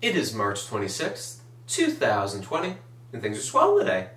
It is March 26th, 2020, and things are swell today.